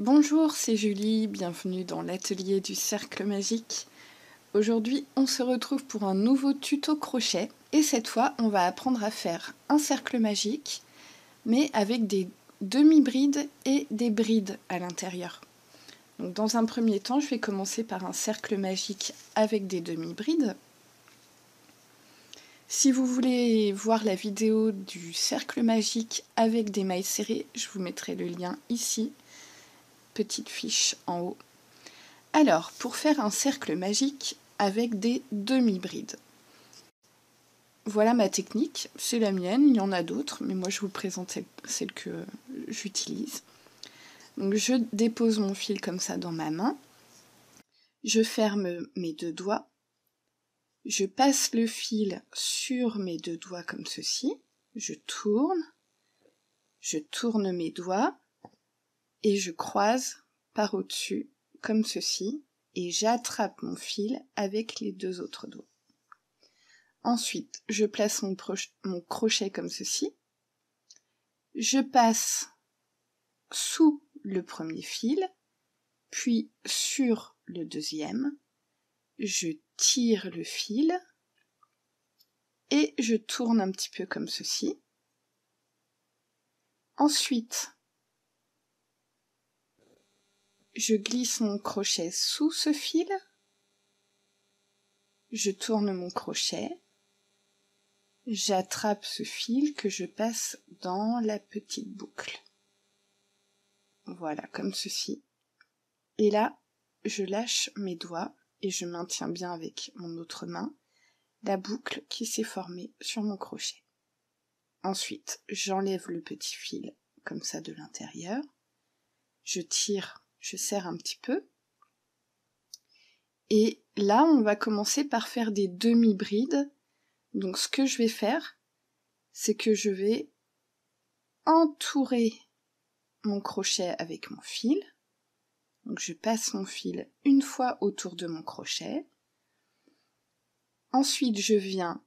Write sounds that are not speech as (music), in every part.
Bonjour, c'est Julie, bienvenue dans l'atelier du cercle magique. Aujourd'hui, on se retrouve pour un nouveau tuto crochet et cette fois, on va apprendre à faire un cercle magique mais avec des demi-brides et des brides à l'intérieur. Dans un premier temps, je vais commencer par un cercle magique avec des demi-brides. Si vous voulez voir la vidéo du cercle magique avec des mailles serrées, je vous mettrai le lien ici, petite fiche en haut. Alors, pour faire un cercle magique avec des demi-brides. Voilà ma technique, c'est la mienne, il y en a d'autres, mais moi je vous présente celle que j'utilise. Donc je dépose mon fil comme ça dans ma main, je ferme mes deux doigts je passe le fil sur mes deux doigts comme ceci, je tourne, je tourne mes doigts et je croise par au-dessus comme ceci et j'attrape mon fil avec les deux autres doigts. Ensuite, je place mon, mon, crochet comme ceci. Je passe sous le premier fil, puis sur le deuxième. Je tire le fil et je tourne un petit peu comme ceci. Ensuite, je glisse mon crochet sous ce fil, je tourne mon crochet, j'attrape ce fil que je passe dans la petite boucle. Voilà, comme ceci. Et là, je lâche mes doigts et je maintiens bien avec mon autre main la boucle qui s'est formée sur mon crochet. Ensuite, j'enlève le petit fil comme ça de l'intérieur. Je tire, je serre un petit peu. Et là, on va commencer par faire des demi-brides. Donc ce que je vais faire, c'est que je vais entourer mon crochet avec mon fil. Donc je passe mon fil une fois autour de mon crochet. Ensuite, je viens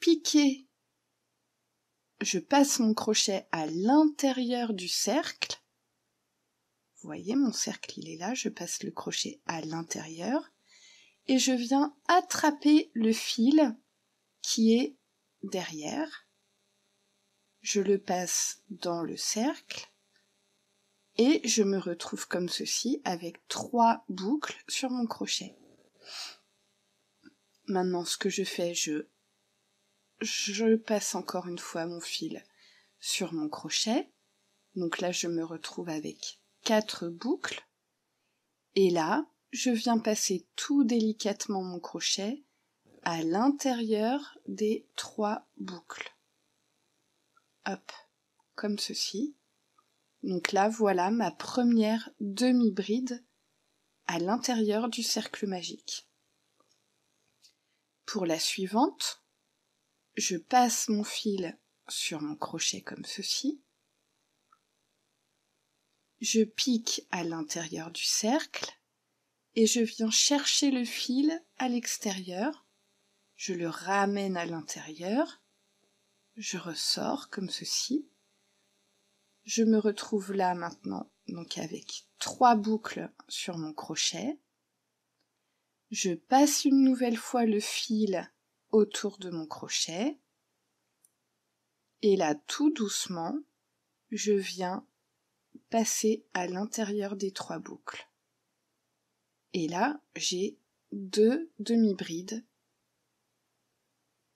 piquer. Je passe mon crochet à l'intérieur du cercle. Vous voyez, mon cercle, il est là. Je passe le crochet à l'intérieur. Et je viens attraper le fil qui est derrière. Je le passe dans le cercle et je me retrouve comme ceci avec trois boucles sur mon crochet. Maintenant, ce que je fais, je, je passe encore une fois mon fil sur mon crochet. Donc là, je me retrouve avec quatre boucles. Et là, je viens passer tout délicatement mon crochet à l'intérieur des trois boucles. Hop, comme ceci. Donc là, voilà ma première demi-bride à l'intérieur du cercle magique. Pour la suivante, je passe mon fil sur mon crochet comme ceci. Je pique à l'intérieur du cercle et je viens chercher le fil à l'extérieur. Je le ramène à l'intérieur. Je ressors comme ceci je me retrouve là maintenant, donc avec trois boucles sur mon crochet. Je passe une nouvelle fois le fil autour de mon crochet. Et là, tout doucement, je viens passer à l'intérieur des trois boucles. Et là, j'ai deux demi-brides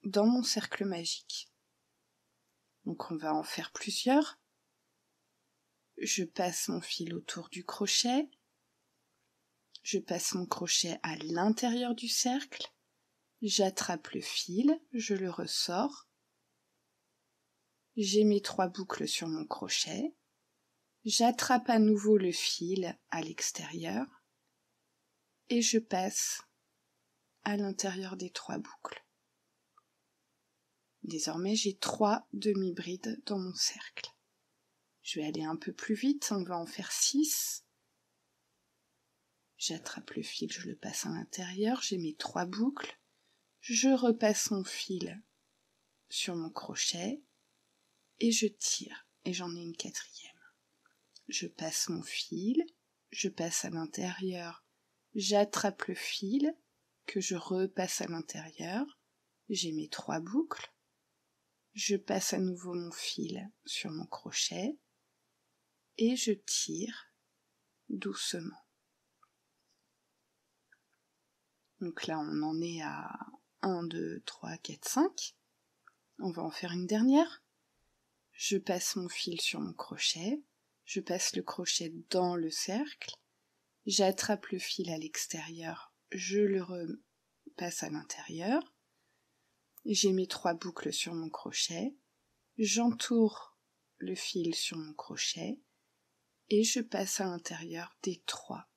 dans mon cercle magique. Donc on va en faire plusieurs. Je passe mon fil autour du crochet, je passe mon crochet à l'intérieur du cercle, j'attrape le fil, je le ressors, j'ai mes trois boucles sur mon crochet, j'attrape à nouveau le fil à l'extérieur et je passe à l'intérieur des trois boucles. Désormais j'ai trois demi-brides dans mon cercle. Je vais aller un peu plus vite, on va en faire 6. J'attrape le fil, je le passe à l'intérieur, j'ai mes trois boucles. Je repasse mon fil sur mon crochet et je tire et j'en ai une quatrième. Je passe mon fil, je passe à l'intérieur, j'attrape le fil, que je repasse à l'intérieur, j'ai mes trois boucles, je passe à nouveau mon fil sur mon crochet et je tire doucement. Donc là, on en est à 1, 2, 3, 4, 5. On va en faire une dernière. Je passe mon fil sur mon crochet, je passe le crochet dans le cercle, j'attrape le fil à l'extérieur, je le repasse à l'intérieur, j'ai mes trois boucles sur mon crochet, j'entoure le fil sur mon crochet. Et je passe à l'intérieur des trois,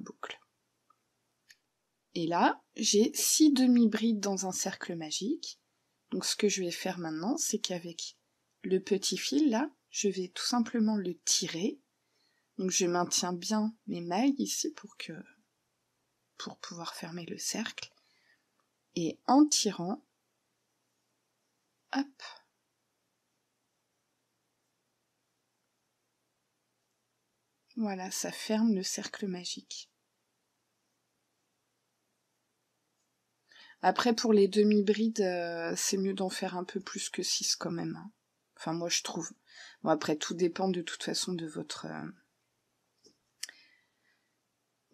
boucles. Et là, j'ai six demi-brides dans un cercle magique. Donc ce que je vais faire maintenant, c'est qu'avec le petit fil là, je vais tout simplement le tirer. Donc je maintiens bien mes mailles ici pour que pour pouvoir fermer le cercle. Et en tirant, hop, voilà, ça ferme le cercle magique. Après, pour les demi-brides, euh, c'est mieux d'en faire un peu plus que 6 quand même. Hein. Enfin, moi, je trouve. Bon, après, tout dépend de toute façon de votre... Euh,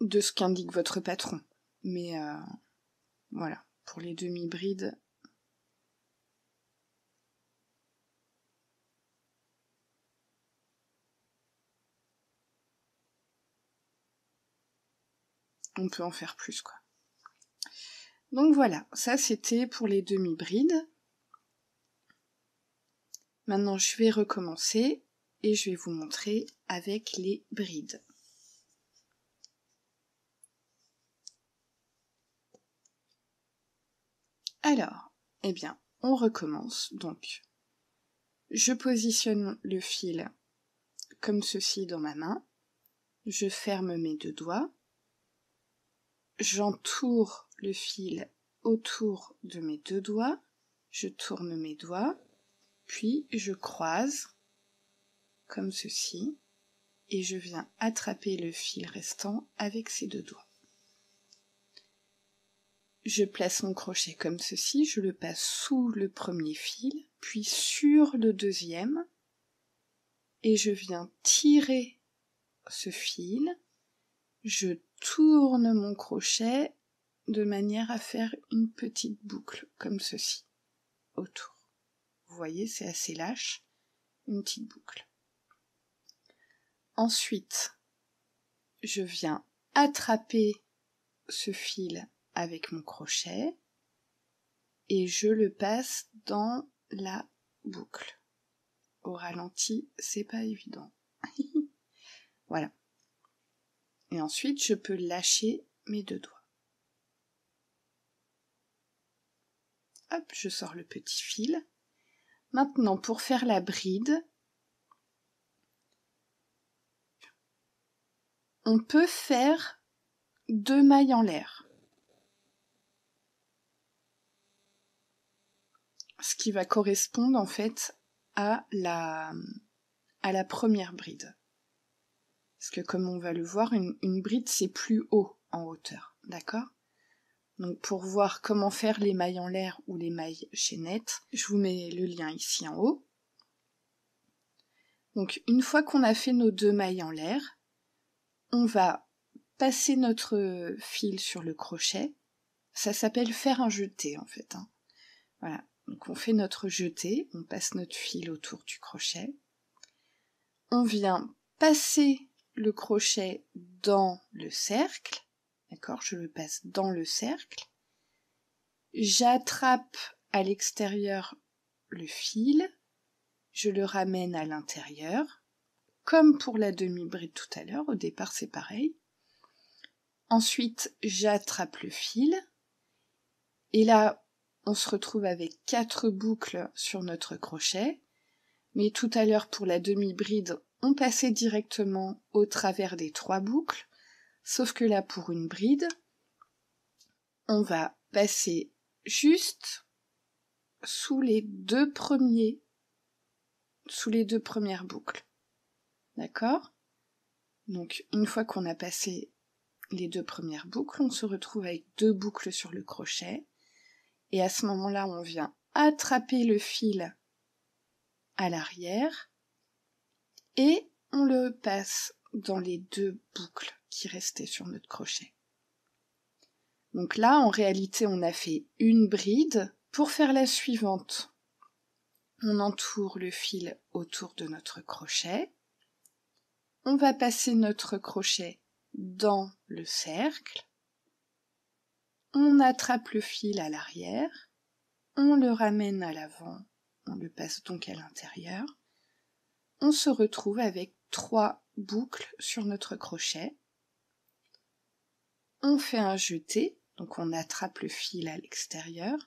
de ce qu'indique votre patron. Mais euh, voilà, pour les demi-brides... On peut en faire plus, quoi. Donc voilà, ça c'était pour les demi-brides. Maintenant je vais recommencer et je vais vous montrer avec les brides. Alors, eh bien, on recommence. Donc, je positionne le fil comme ceci dans ma main. Je ferme mes deux doigts. J'entoure le fil autour de mes deux doigts, je tourne mes doigts, puis je croise comme ceci et je viens attraper le fil restant avec ces deux doigts. Je place mon crochet comme ceci, je le passe sous le premier fil, puis sur le deuxième, et je viens tirer ce fil, je tourne mon crochet de manière à faire une petite boucle comme ceci autour. Vous voyez, c'est assez lâche, une petite boucle. Ensuite, je viens attraper ce fil avec mon crochet et je le passe dans la boucle. Au ralenti, c'est pas évident. (laughs) voilà. Et ensuite, je peux lâcher mes deux doigts. Hop, je sors le petit fil. Maintenant, pour faire la bride, on peut faire deux mailles en l'air. Ce qui va correspondre en fait à la, première bride. Parce que comme on va le voir, une bride c'est plus haut en hauteur, d'accord? Donc pour voir comment faire les mailles en l'air ou les mailles chaînettes, je vous mets le lien ici en haut. Donc une fois qu'on a fait nos deux mailles en l'air, on va passer notre fil sur le crochet. Ça s'appelle faire un jeté en fait. Hein. Voilà. Donc on fait notre jeté, on passe notre fil autour du crochet. On vient passer le crochet dans le cercle D'accord Je le passe dans le cercle. J'attrape à l'extérieur le fil. Je le ramène à l'intérieur. Comme pour la demi-bride tout à l'heure, au départ c'est pareil. Ensuite, j'attrape le fil. Et là, on se retrouve avec quatre boucles sur notre crochet. Mais tout à l'heure, pour la demi-bride, on passait directement au travers des trois boucles. Sauf que là, pour une bride, on va passer juste sous les deux premiers, sous les deux premières boucles. D'accord? Donc une fois qu'on a passé les deux premières boucles, on se retrouve avec deux boucles sur le crochet. Et à ce moment-là, on vient attraper le fil à l'arrière et on le passe dans les deux boucles qui restaient sur notre crochet. Donc là, en réalité, on a fait une bride. Pour faire la suivante, on entoure le fil autour de notre crochet. On va passer notre crochet dans le cercle. On attrape le fil à l'arrière. On le ramène à l'avant. On le passe donc à l'intérieur. On se retrouve avec trois boucles sur notre crochet. On fait un jeté, donc on attrape le fil à l'extérieur.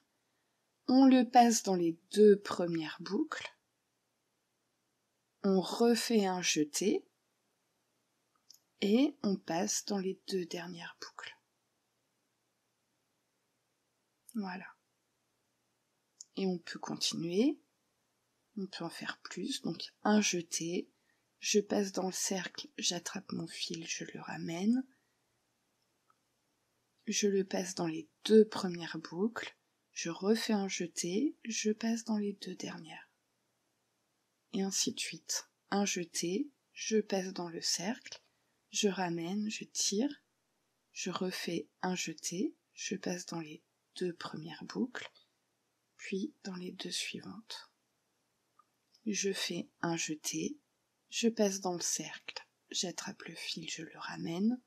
On le passe dans les deux premières boucles. On refait un jeté et on passe dans les deux dernières boucles. Voilà. Et on peut continuer. On peut en faire plus. Donc un jeté. Je passe dans le cercle, j'attrape mon fil, je le ramène. Je le passe dans les deux premières boucles. Je refais un jeté, je passe dans les deux dernières. Et ainsi de suite. Un jeté, je passe dans le cercle, je ramène, je tire, je refais un jeté, je passe dans les deux premières boucles, puis dans les deux suivantes. Je fais un jeté, je passe dans le cercle, j'attrape le fil, je le ramène.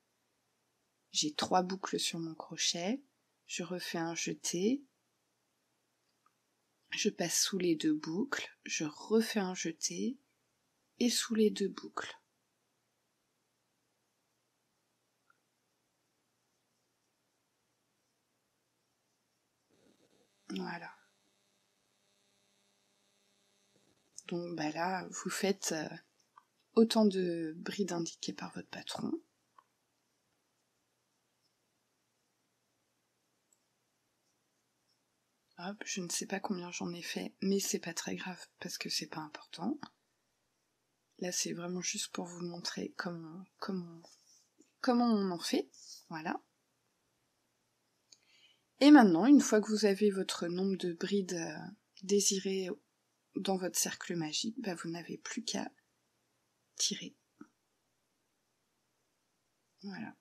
J'ai trois boucles sur mon crochet, je refais un jeté, je passe sous les deux boucles, je refais un jeté et sous les deux boucles. Voilà. Donc bah là, vous faites euh, autant de brides indiquées par votre patron. Hop, je ne sais pas combien j'en ai fait, mais c'est pas très grave parce que c'est pas important. Là, c'est vraiment juste pour vous montrer comment on en fait. Voilà. Et maintenant, une fois que vous avez votre nombre de brides euh, désirées dans votre cercle magique, bah, vous n'avez plus qu'à tirer. Voilà.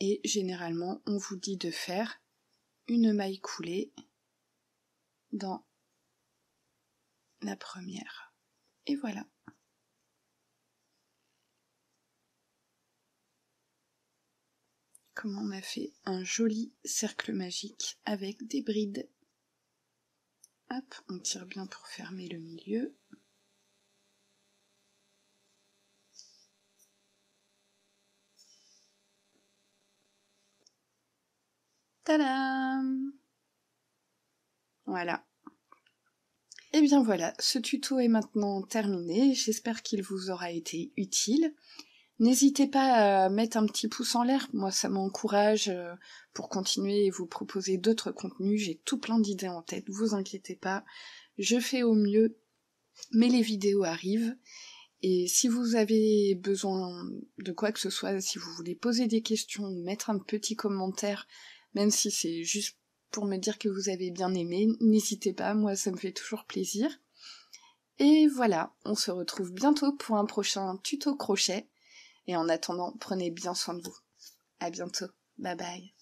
Et généralement, on vous dit de faire une maille coulée dans la première. Et voilà. Comme on a fait un joli cercle magique avec des brides. Hop, on tire bien pour fermer le milieu. Voilà. Et eh bien voilà, ce tuto est maintenant terminé, j'espère qu'il vous aura été utile. N'hésitez pas à mettre un petit pouce en l'air, moi ça m'encourage euh, pour continuer et vous proposer d'autres contenus, j'ai tout plein d'idées en tête, vous inquiétez pas, je fais au mieux, mais les vidéos arrivent, et si vous avez besoin de quoi que ce soit, si vous voulez poser des questions, mettre un petit commentaire, même si c'est juste pour me dire que vous avez bien aimé, n'hésitez pas, moi ça me fait toujours plaisir. Et voilà, on se retrouve bientôt pour un prochain tuto crochet. Et en attendant, prenez bien soin de vous. À bientôt. Bye bye.